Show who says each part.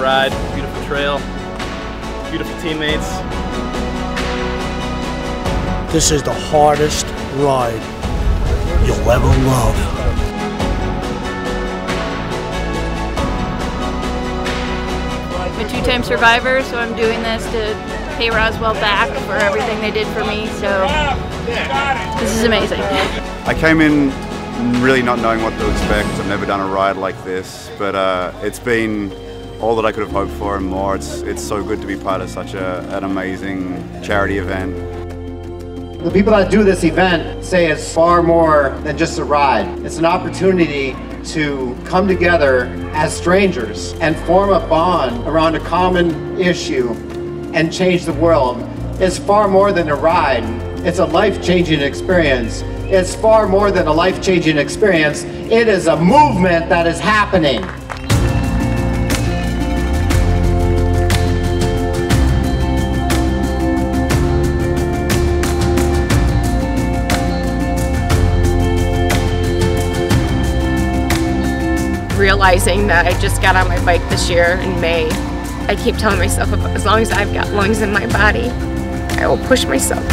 Speaker 1: ride, beautiful trail, beautiful teammates.
Speaker 2: This is the hardest ride you'll ever love.
Speaker 3: I'm a two-time survivor, so I'm doing this to pay Roswell back for everything they did for me. So this is amazing.
Speaker 4: I came in really not knowing what to expect. I've never done a ride like this, but uh, it's been all that I could have hoped for and more. It's it's so good to be part of such a, an amazing charity event.
Speaker 5: The people that do this event say it's far more than just a ride. It's an opportunity to come together as strangers and form a bond around a common issue and change the world. It's far more than a ride. It's a life-changing experience. It's far more than a life-changing experience. It is a movement that is happening.
Speaker 6: Realizing that I just got on my bike this year in May. I keep telling myself as long as I've got lungs in my body, I will push myself.